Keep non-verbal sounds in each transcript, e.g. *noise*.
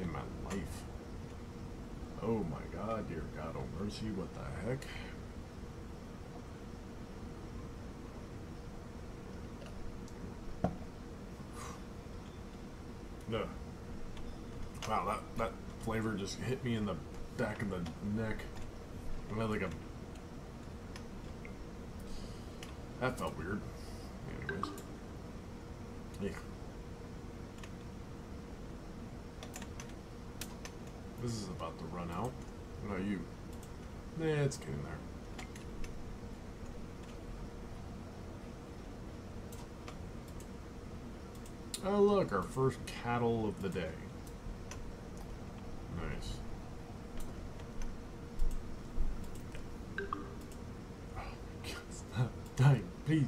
in my life. Oh my god, dear God, oh mercy, what the heck? No. Wow, that, that flavor just hit me in the back of the neck. I had like a... That felt weird. Anyways. Yeah. This is about to run out. What about you? Nah, it's getting there. Oh look, our first cattle of the day. Nice. Oh, god stop dying, please.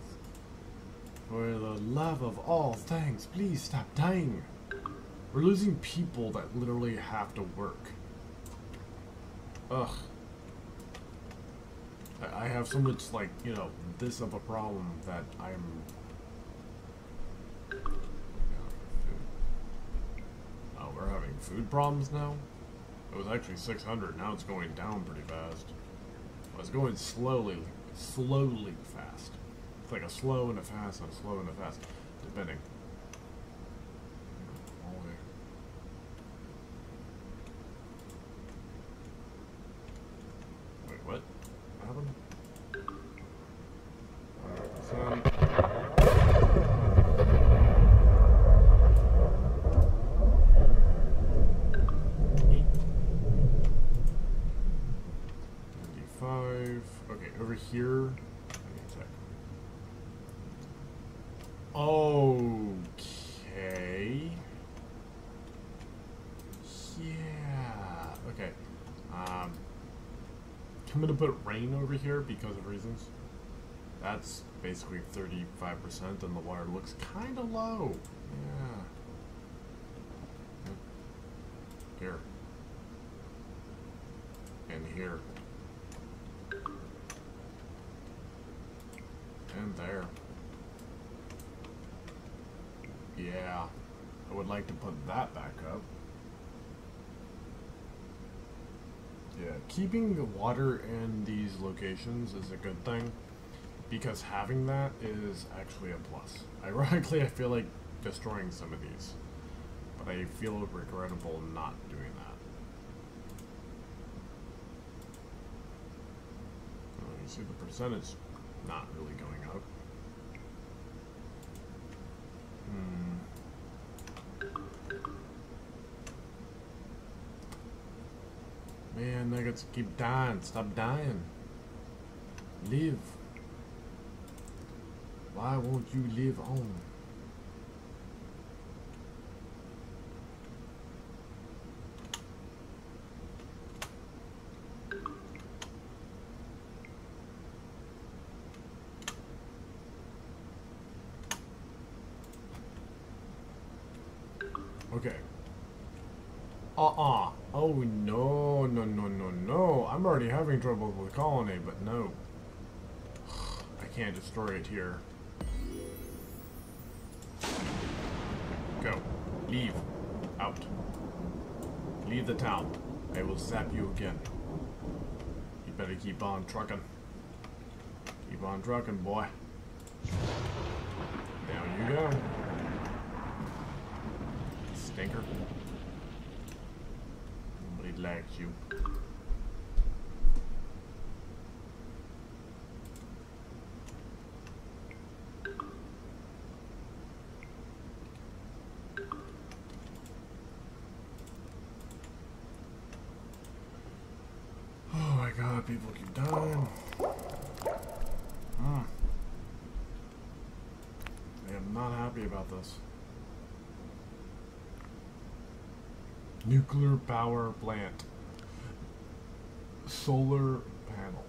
For the love of all things, please stop dying. We're losing people that literally have to work. Ugh. I, have so much, like, you know, this of a problem that I'm... Oh, we're having food problems now? It was actually 600, now it's going down pretty fast. Well, it's going slowly, slowly fast. It's like a slow and a fast and a slow and a fast, depending. Over here because of reasons. That's basically 35% and the water looks kind of low. Yeah. Here. And here. And there. Yeah. I would like to put that back up. Yeah, keeping the water in these locations is a good thing because having that is actually a plus. *laughs* Ironically, I feel like destroying some of these, but I feel regrettable not doing that. You see the percentage not really going up. Hmm. Nuggets keep dying. Stop dying. Live. Why won't you live on? Okay. Uh-uh. Oh, no, no, no, no, no. I'm already having trouble with the colony, but no. I can't destroy it here. Go. Leave. Out. Leave the town. I will zap you again. You better keep on trucking. Keep on trucking, boy. Down you go. Like you. Oh my god, people keep dying. Mm. I am not happy about this. Nuclear power plant. Solar panel.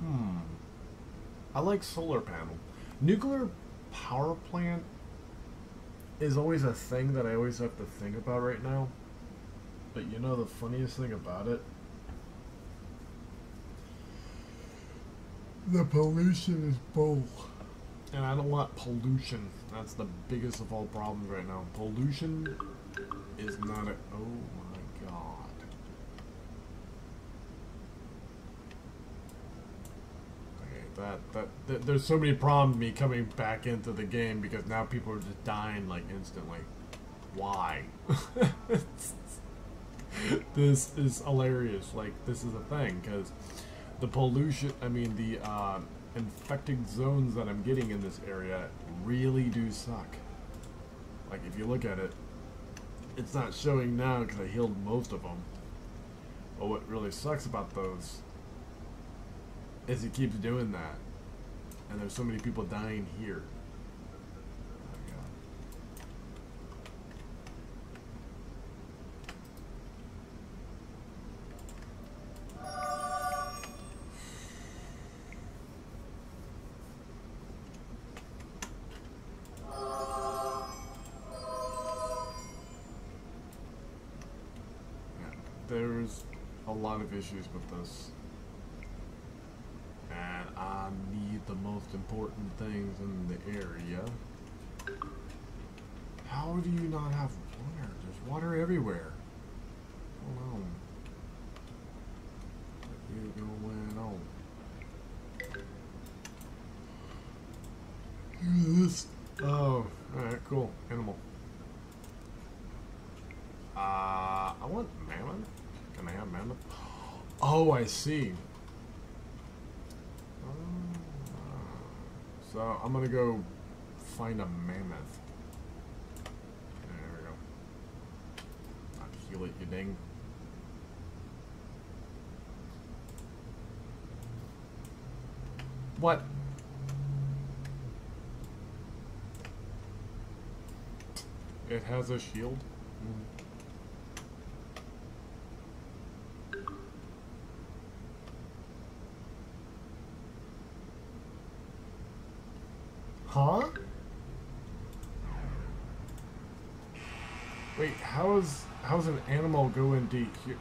Hmm. I like solar panel. Nuclear power plant is always a thing that I always have to think about right now. But you know the funniest thing about it The pollution is bull. And I don't want pollution. That's the biggest of all problems right now. Pollution is not a. Oh my god. Okay, that, that, that. There's so many problems me coming back into the game because now people are just dying like instantly. Why? *laughs* this is hilarious. Like, this is a thing because the pollution, I mean, the uh, infected zones that I'm getting in this area really do suck. Like, if you look at it, it's not showing now because I healed most of them. But what really sucks about those is it keeps doing that. And there's so many people dying here. Of issues with this. And I need the most important things in the area. How do you not have water? There's water everywhere. Hold on. Is going on? This. Oh, alright, cool. Animal. Uh, I want mammoth. Can I have mammoth? Oh, I see. So I'm gonna go find a mammoth. There we go. Not heal it, you ding. What? It has a shield? Mm. Huh? Wait, how is how's an animal go into here?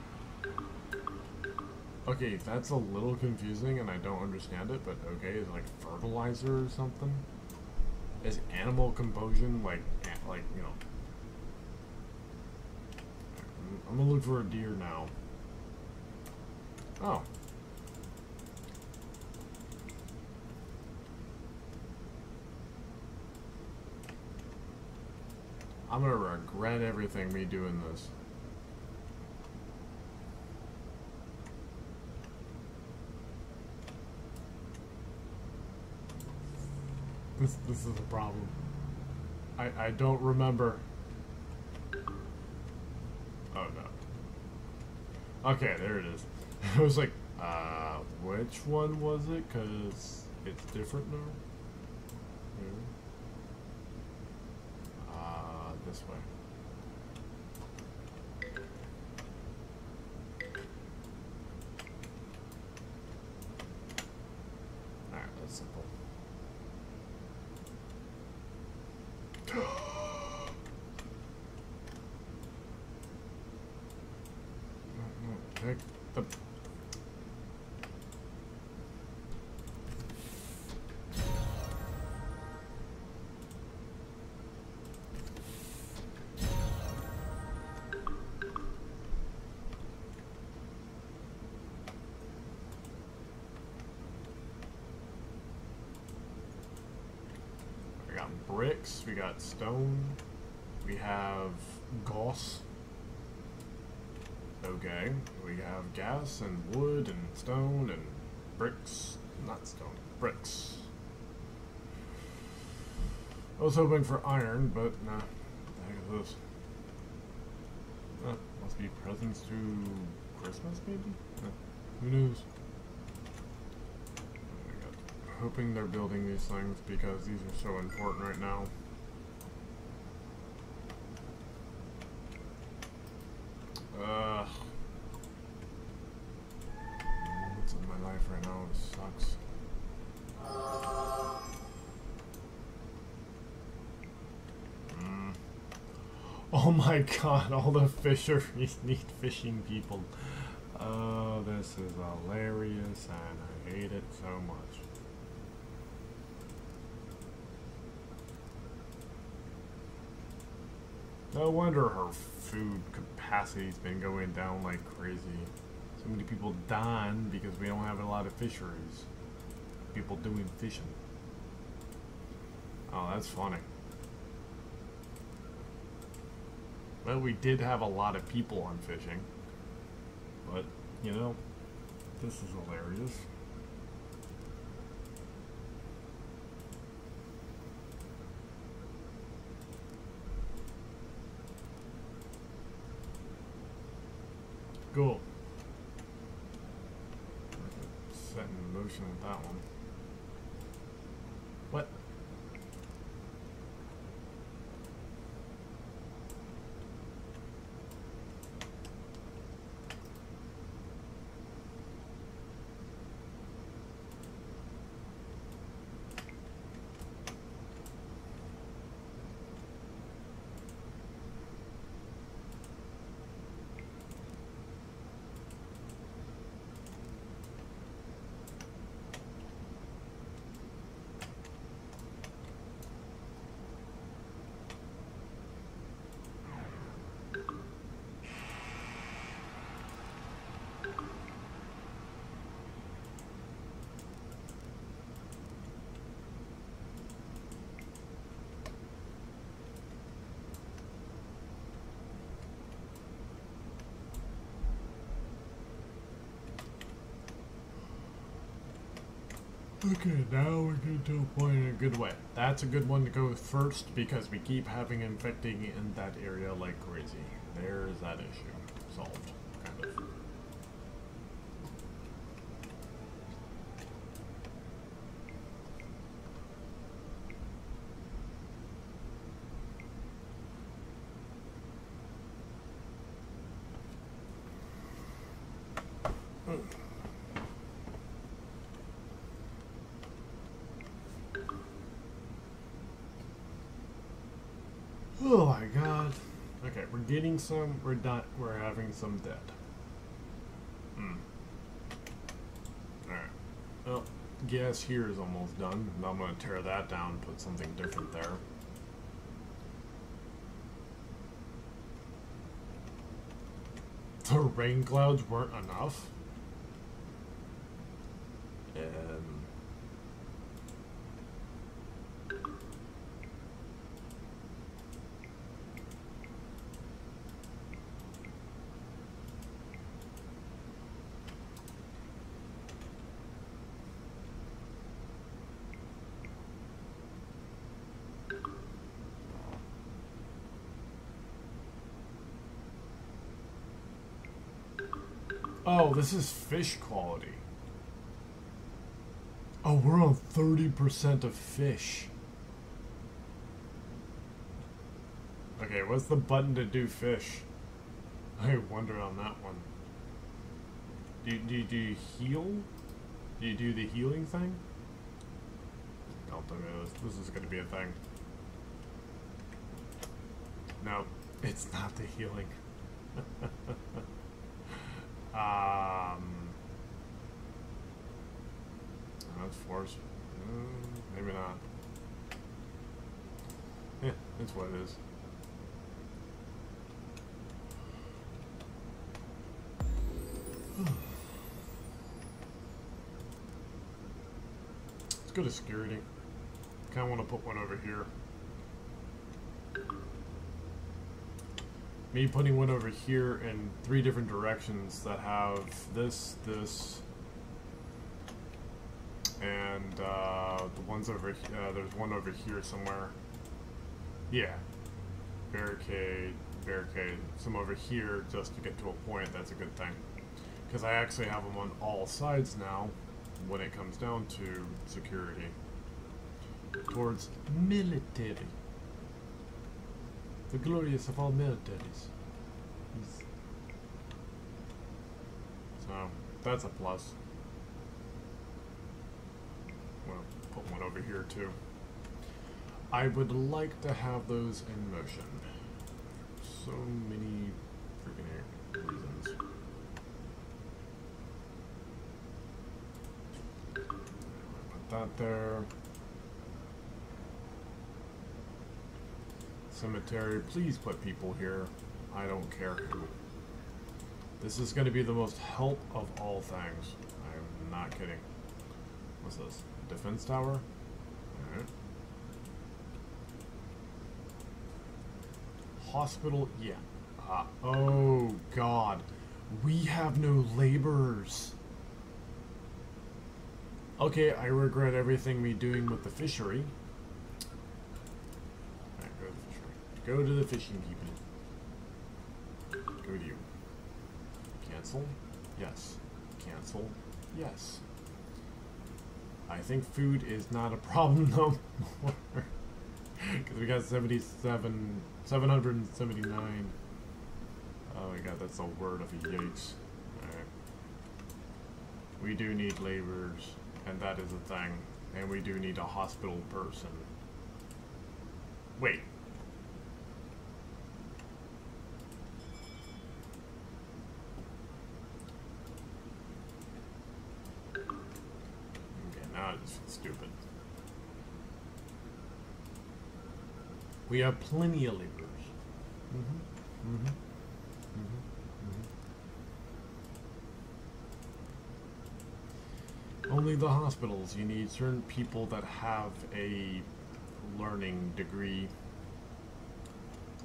Okay, that's a little confusing and I don't understand it, but okay, is it like fertilizer or something? Is animal composition like like, you know I'm gonna look for a deer now. Oh, I'm gonna regret everything me doing this. This this is a problem. I I don't remember. Oh no. Okay, there it is. *laughs* I was like, uh, which one was it? Cause it's different now. Bricks, we got stone, we have goss. Okay, we have gas and wood and stone and bricks. Not stone, bricks. I was hoping for iron, but nah. What the heck is this? Must be presents to Christmas, maybe? Who knows? Hoping they're building these things because these are so important right now. Ugh. What's in my life right now? It sucks. Mm. Oh my god, all the fisheries *laughs* need fishing people. Oh, This is hilarious and I hate it so much. No wonder her food capacity's been going down like crazy. So many people dying because we don't have a lot of fisheries. People doing fishing. Oh, that's funny. Well, we did have a lot of people on fishing. But, you know, this is hilarious. Cool. Set in motion with that one. What? Okay, now we get to a point in a good way. That's a good one to go first because we keep having infecting in that area like crazy. There's that issue. Solved, kind of. Oh my god. Okay, we're getting some, we're done, we're having some dead. Hmm. Alright. Well, gas here is almost done. I'm gonna tear that down and put something different there. The rain clouds weren't enough? Um... Oh, this is fish quality. Oh, we're on 30% of fish. Okay, what's the button to do fish? I wonder on that one. Do, do, do you heal? Do you do the healing thing? Don't me this. This is going to be a thing. No, it's not the healing. *laughs* Um, that's force. Mm, maybe not. Yeah, that's what it is. Let's go to security. Kind of want to put one over here. Me putting one over here in three different directions that have this, this, and uh, the ones over uh, there's one over here somewhere. Yeah, barricade, barricade, some over here just to get to a point. That's a good thing because I actually have them on all sides now when it comes down to security towards military the glorious of all militaries. So, that's a plus. Well, put one over here too. I would like to have those in motion. So many freaking reasons. Put that there. Cemetery, please put people here. I don't care who. This is going to be the most help of all things. I'm not kidding. What's this? Defense tower? Alright. Hospital, yeah. Uh, oh, God. We have no laborers. Okay, I regret everything we doing with the fishery. Alright, go to the fishery. Go to the fishing keeping. Go to you. Cancel? Yes. Cancel? Yes. I think food is not a problem *laughs* no more. Because we got 77, 779. Oh my god, that's a word of a yikes. Alright. We do need laborers, and that is a thing. And we do need a hospital person. Wait. Okay, now it's stupid. We have plenty of laborers. Mm-hmm. Mm-hmm. Only the hospitals. You need certain people that have a learning degree.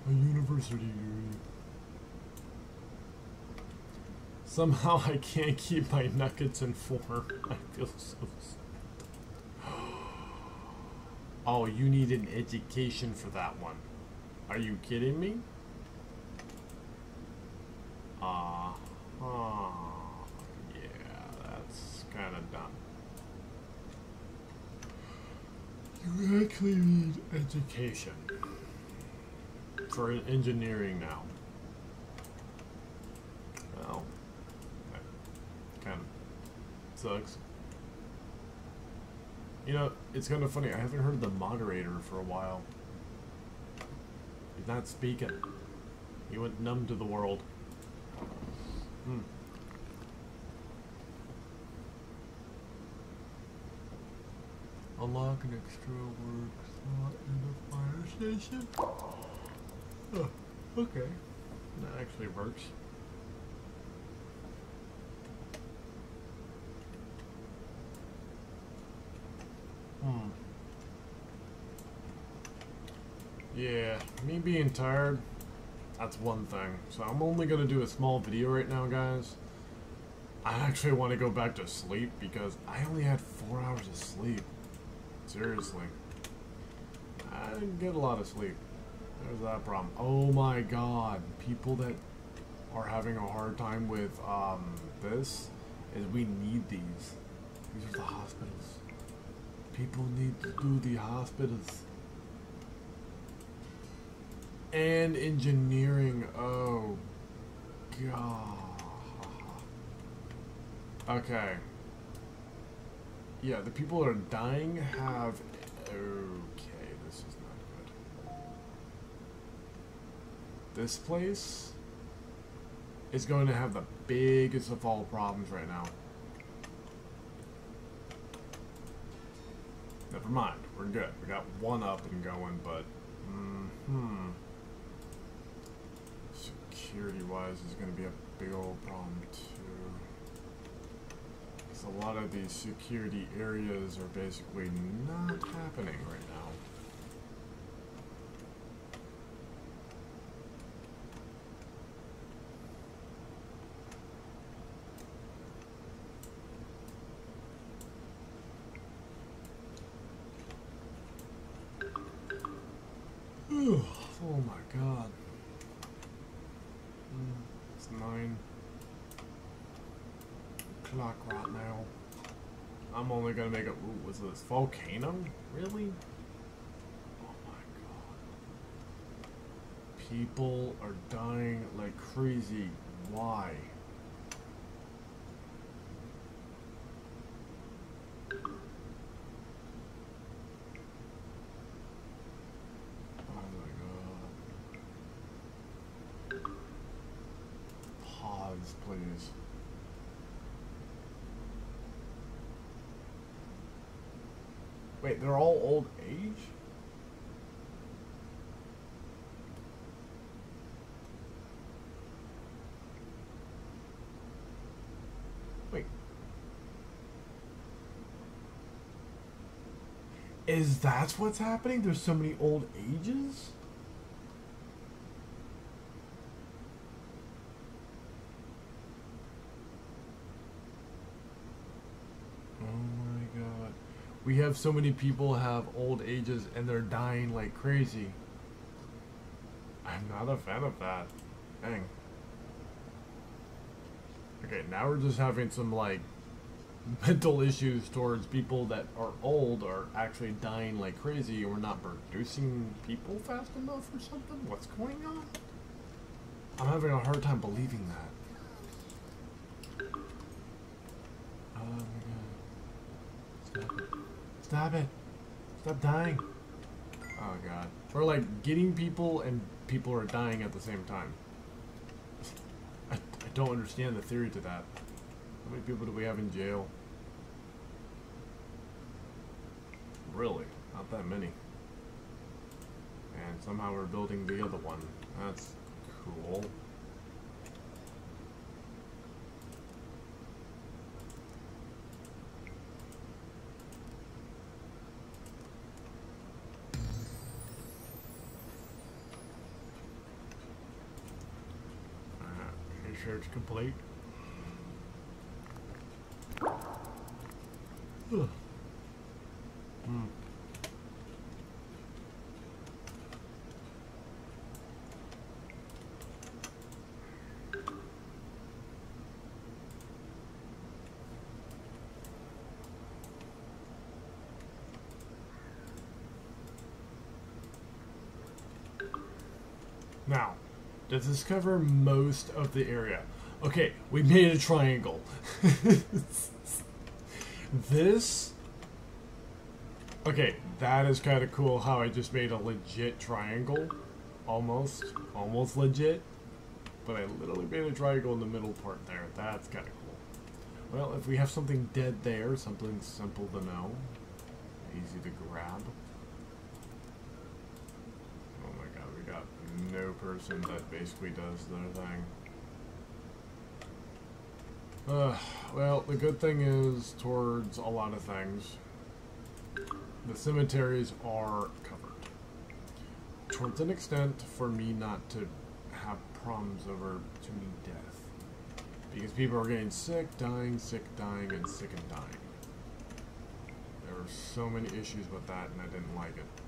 A university degree. Somehow I can't keep my nuggets in form. *laughs* I feel so sad. *gasps* *gasps* *gasps* Oh, you need an education for that one. Are you kidding me? Uh, uh yeah, that's kind of dumb. You actually need education for engineering now. Well, kind of sucks. You know, it's kind of funny. I haven't heard the moderator for a while. He's not speaking. He went numb to the world. Hmm. Unlock an extra work slot in the fire station. Oh, okay. That actually works. Hmm. Yeah, me being tired, that's one thing. So I'm only gonna do a small video right now, guys. I actually want to go back to sleep because I only had four hours of sleep. Seriously. I didn't get a lot of sleep. There's that problem. Oh my god. People that are having a hard time with um, this is we need these. These are the hospitals. People need to do the hospitals. And engineering. Oh, God. Okay. Yeah, the people that are dying have... Okay, this is not good. This place is going to have the biggest of all problems right now. Never mind, we're good. We got one up and going, but... Mm hmm Security-wise is going to be a big old problem, too Because a lot of these security areas are basically not happening right now. oh my god. Mm, it's nine o'clock right now. I'm only gonna make it. Ooh, was this volcano? Really? Oh my god. People are dying like crazy. Why? Oh my god. Pause, please. Wait, they're all old age? Wait. Is that what's happening? There's so many old ages? Oh my god. We have so many people have old ages and they're dying like crazy. I'm not a fan of that. Dang. Okay, now we're just having some like *laughs* mental issues towards people that are old are actually dying like crazy and we're not producing people fast enough or something? What's going on? I'm having a hard time believing that. Oh my god. Stop it. Stop it. Stop dying. Oh god. We're like getting people and people are dying at the same time. *laughs* I, I don't understand the theory to that. How many people do we have in jail? Really? Not that many. And somehow we're building the other one. That's cool. Uh, research complete. Ugh. Hmm. Now, to discover most of the area. Okay, we made a triangle. *laughs* this Okay, that is kind of cool how I just made a legit triangle. Almost. Almost legit. But I literally made a triangle in the middle part there. That's kind of cool. Well, if we have something dead there, something simple to know, easy to grab. Oh my god, we got no person that basically does their thing. Uh, well, the good thing is, towards a lot of things, the cemeteries are covered. Towards an extent, for me not to have problems over too many death. Because people are getting sick, dying, sick, dying, and sick and dying. There were so many issues with that, and I didn't like it.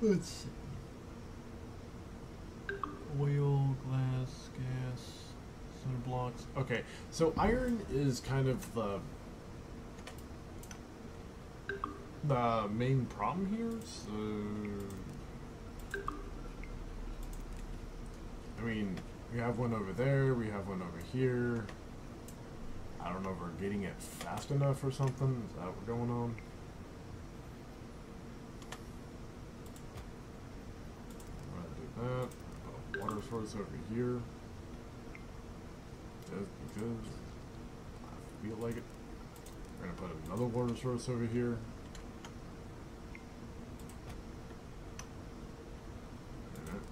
Let's see. Oil, glass, gas, cinder blocks. Okay, so iron is kind of the the main problem here. So, I mean, we have one over there. We have one over here. I don't know if we're getting it fast enough or something. Is that what's going on? Alright, do that. Source over here. Just because I feel like it. We're gonna put another water source over here. Alright.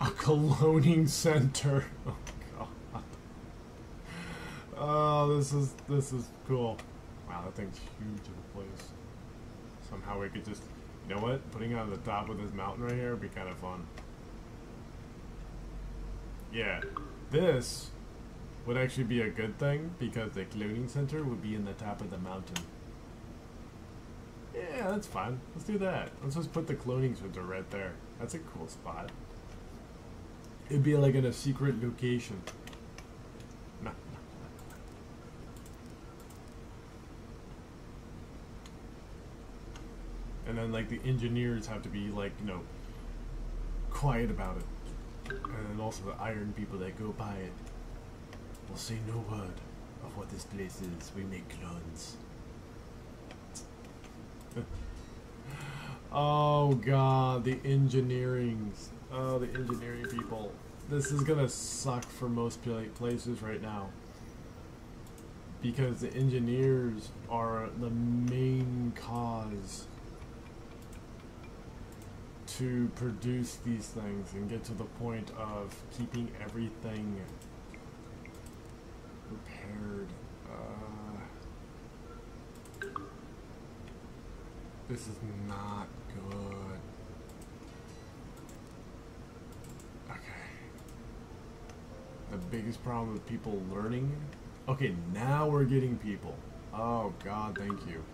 A cloning center. *laughs* Oh god. Oh, this is this is cool. Wow, that thing's huge of a place. Somehow we could just, you know what? Putting it on the top of this mountain right here would be kind of fun. Yeah, this would actually be a good thing because the cloning center would be in the top of the mountain. Yeah, that's fine. Let's do that. Let's just put the cloning center right there. That's a cool spot. It'd be like in a secret location. And then like the engineers have to be like, you know, quiet about it. And then also the iron people that go by it will say no word of what this place is. We make clones. *laughs* oh god, the engineering. Oh, the engineering people. This is gonna suck for most places right now. Because the engineers are the main cause to produce these things and get to the point of keeping everything repaired. Uh, this is not good. Okay. The biggest problem with people learning. Okay, now we're getting people. Oh god, thank you.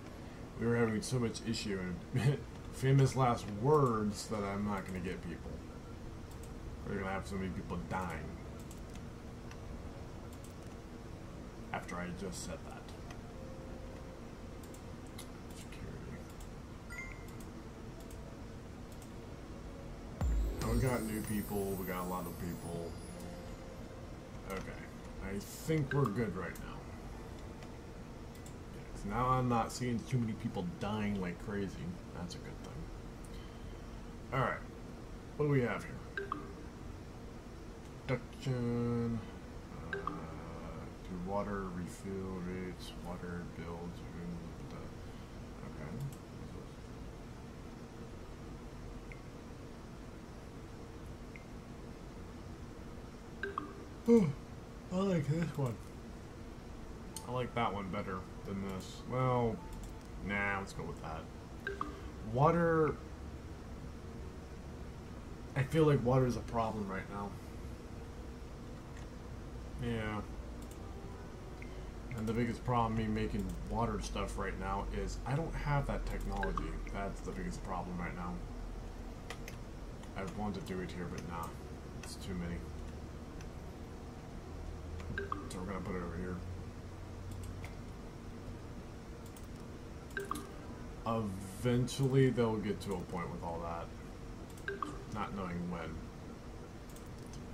We were having so much issue and *laughs* famous last words that I'm not going to get people. We're going to have so many people dying. After I just said that. Security. Now we got new people, we got a lot of people. I think we're good right now. Yes, now I'm not seeing too many people dying like crazy. That's a good thing. Alright. What do we have here? Production. Uh, water refill rates, water builds. Okay. I like this one. I like that one better than this. Well, nah, let's go with that. Water I feel like water is a problem right now. Yeah. And the biggest problem me making water stuff right now is I don't have that technology. That's the biggest problem right now. I want to do it here, but nah. It's too many. So we're gonna put it over here. Eventually they'll get to a point with all that not knowing when.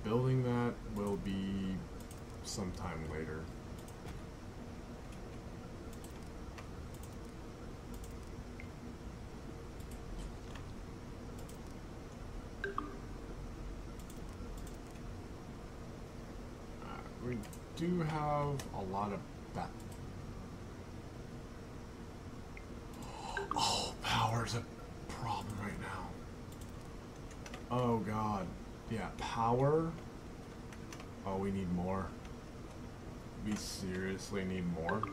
Building that will be sometime later. Uh, we do have a lot of that. Oh, power's a problem right now. Oh god. Yeah, power. Oh, we need more. We seriously need more.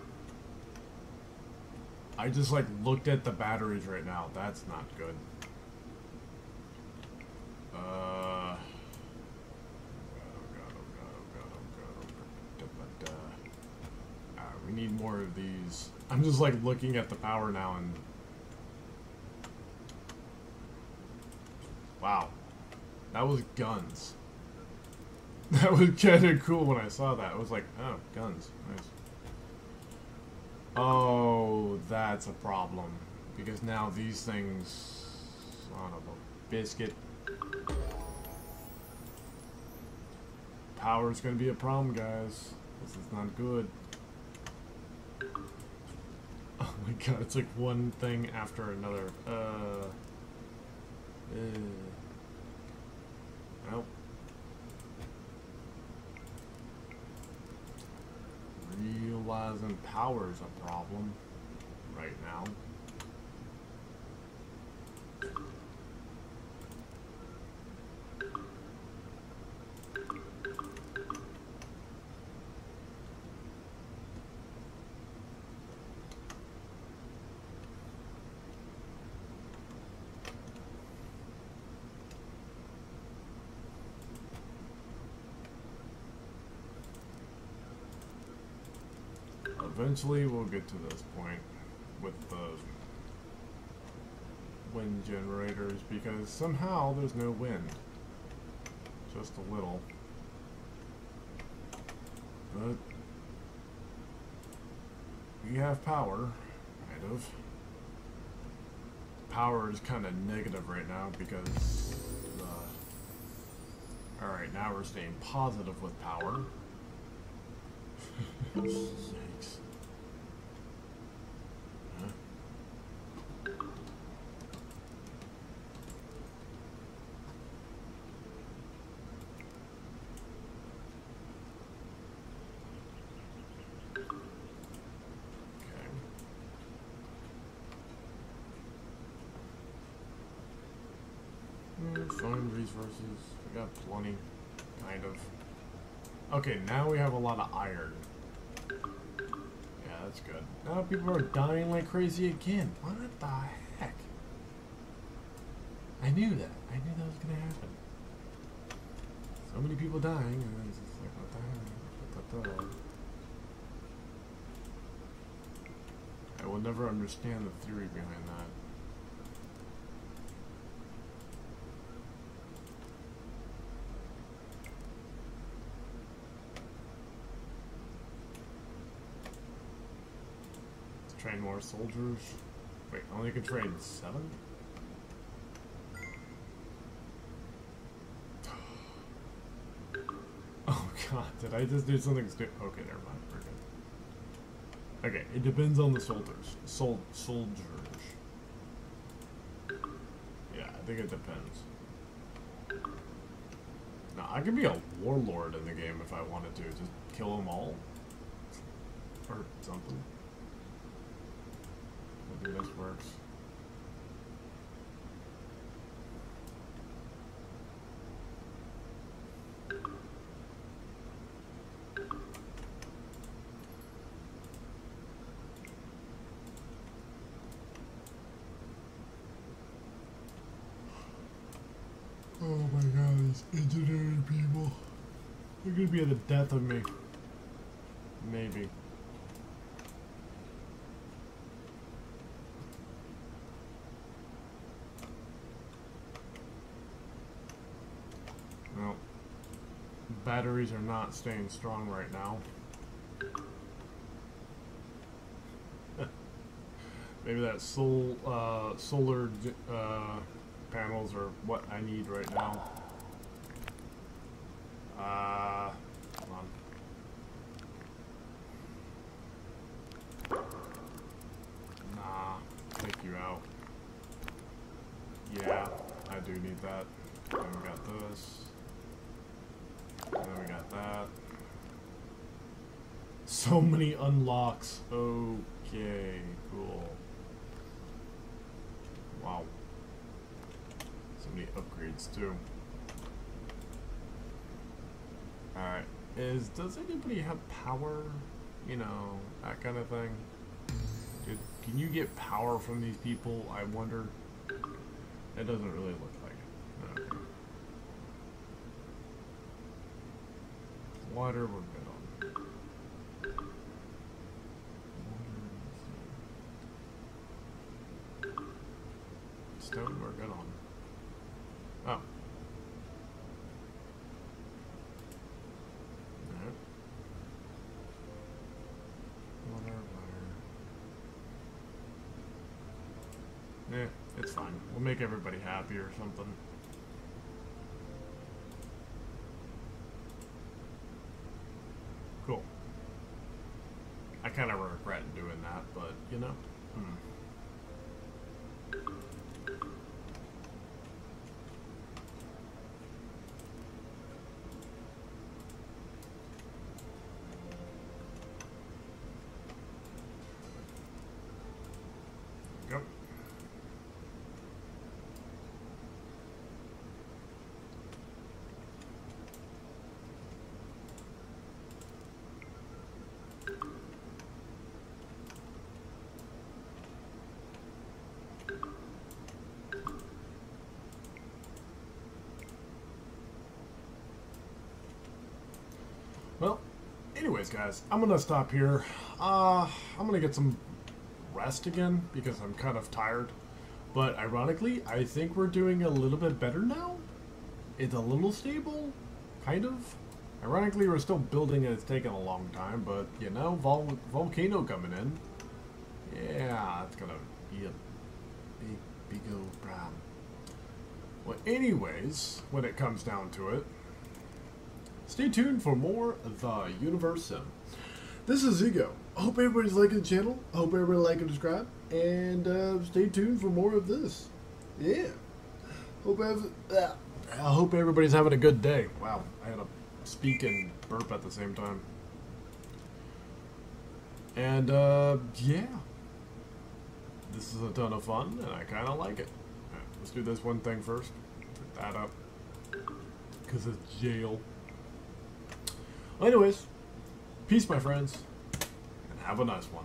I just like looked at the batteries right now. That's not good. Uh. Oh god, oh god, oh god, oh god, oh god. Uh, we need more of these. I'm just like looking at the power now and. Wow. That was guns. *laughs* That was kind of cool when I saw that. I was like, oh, guns. Nice. Oh, that's a problem. Because now these things... Son of a biscuit. Power's gonna be a problem, guys. This is not good. Oh my god, it's like one thing after another. Uh... uh. Realizing power's a problem right now. Eventually we'll get to this point with the wind generators because somehow there's no wind. Just a little. But we have power, kind of. Power is kind of negative right now because the Alright, now we're staying positive with power. *laughs* *laughs* Yikes. Huh? Okay. Resources. We got plenty. Kind of. Okay, now we have a lot of iron. Yeah, that's good. Now people are dying like crazy again. What the heck? I knew that. I knew that was gonna happen. So many people dying, and it's just like, what the heck? I will never understand the theory behind that. More soldiers. Wait, only can train seven? *sighs* Oh god, did I just do something stupid? Okay, never mind. We're good. Okay, it depends on the soldiers. Sol soldiers. Yeah, I think it depends. Now, I could be a warlord in the game if I wanted to. Just kill them all. Or something. I think this works. Oh my god, these engineering people. They're gonna be at the death of me. Maybe. Well, batteries are not staying strong right now. *laughs* Maybe that sol uh, solar uh, panels are what I need right now. Uh. Nah, take you out. Yeah, I do need that. We got this. We got that. So many unlocks. Okay, cool. Wow. So many upgrades too. Alright. Is does anybody have power? You know, that kind of thing. Dude, can you get power from these people? I wonder. It doesn't really look like it. Water, we're good on. Stone, we're good on. Oh. Eh, it's fine. We'll make everybody happy or something. Cool. I kind of regret doing that, but you know. Hmm. Go. Well, anyways, guys, I'm gonna stop here. Uh, I'm gonna get some rest again because I'm kind of tired. But ironically, I think we're doing a little bit better now. It's a little stable, kind of. Ironically, we're still building and it's taken a long time, but you know, vol volcano coming in. Yeah, it's gonna be a big, big old problem. Well, anyways, when it comes down to it, Stay tuned for more of The Universim. This is Ego. I hope everybody's liking the channel. I hope everybody like and subscribe. And uh, stay tuned for more of this. Yeah. Hope uh, I hope everybody's having a good day. Wow, I had to speak and burp at the same time. And uh, yeah, this is a ton of fun, and I kind of like it. Right, let's do this one thing first. Put that up because it's jail. Anyways, peace, my friends, and have a nice one.